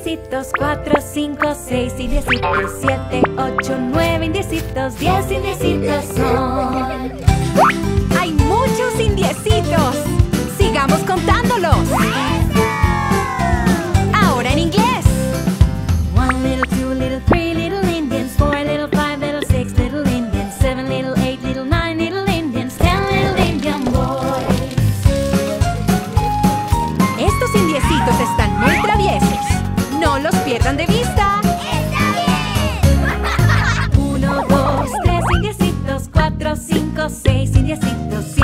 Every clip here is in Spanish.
indecitos, 4, 5, 6, indecitos, 7, 8, 9, indecitos, 10 indecitos son. ¡Hay muchos indiecitos! ¡Sigamos contándolos! fez e assim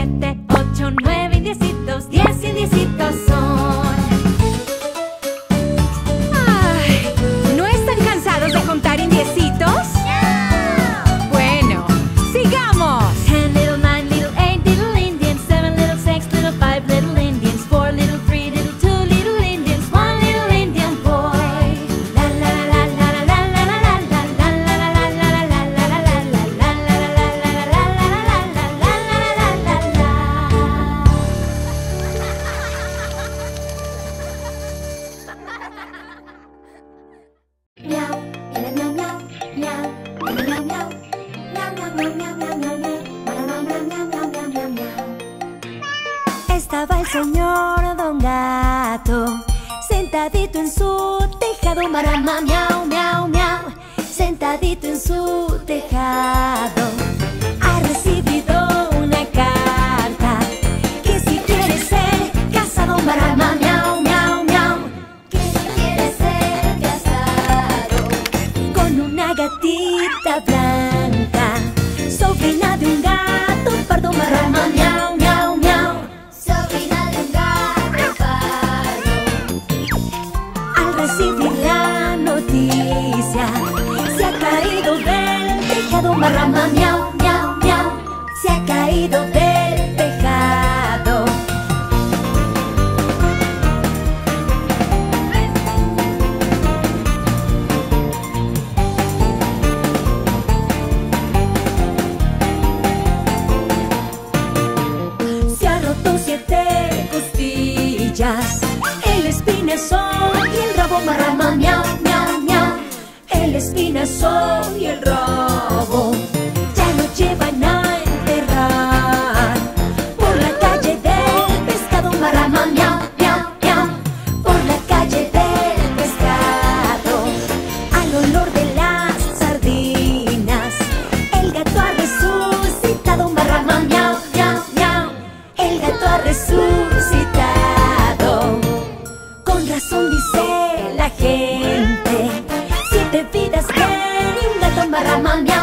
Estaba el señor Don Gato Sentadito en su tejado Marama, miau, miau, miau Sentadito en su tejado. recibir la noticia. Se ha caído del tejado marrama, miau, miau, miau. Se ha caído del como rama, miau, miau, miau. El espinazo y el ramo. Come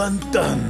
Aventón.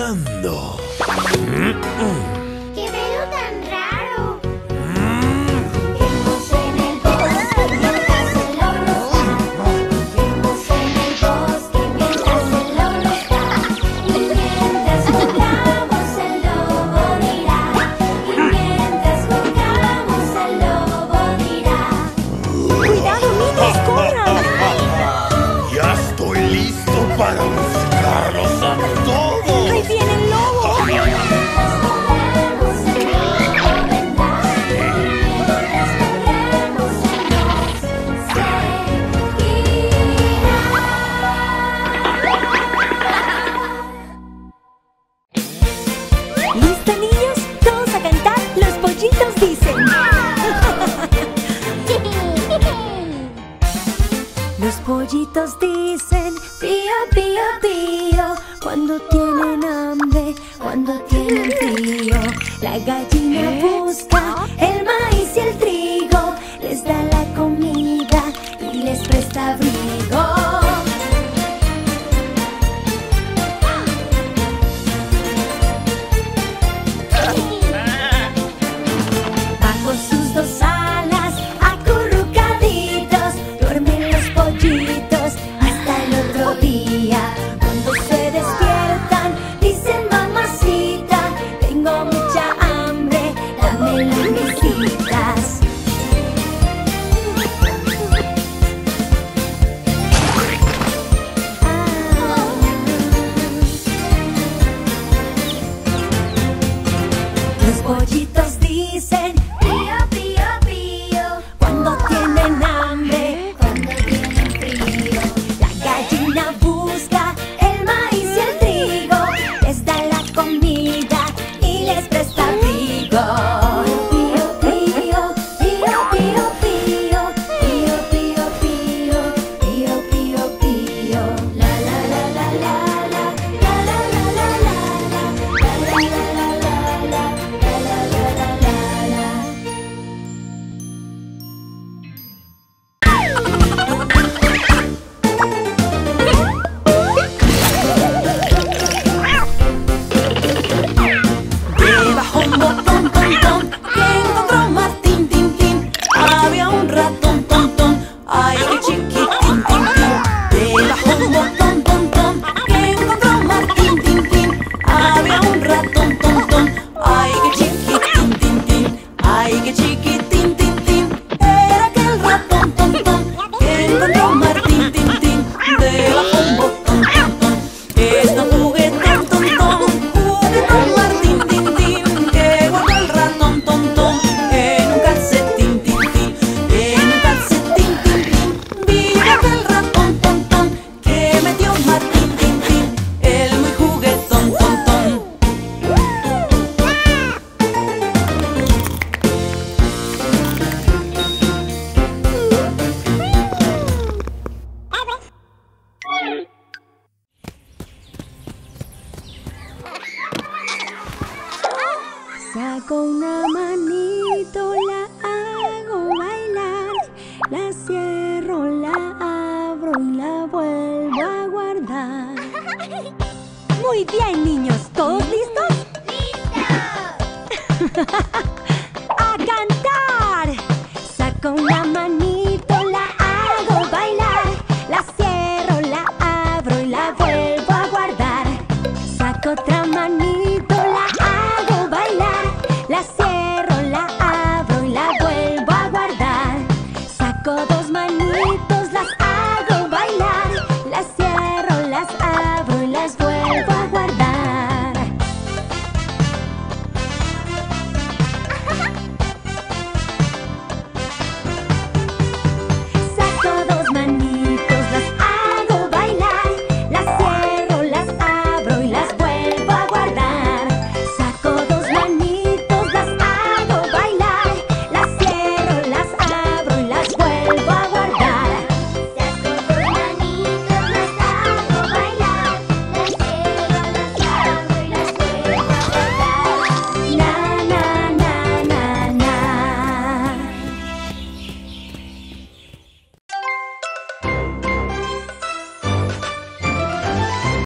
caminando. Mm -mm. pollitos dicen pío, pío, pío cuando tienen hambre, cuando tienen frío. La gallina ¿Eh? busca el maíz y el trigo. La cierro, la abro y la vuelvo a guardar. Muy bien, niños. ¿Todos listos? ¡Listos!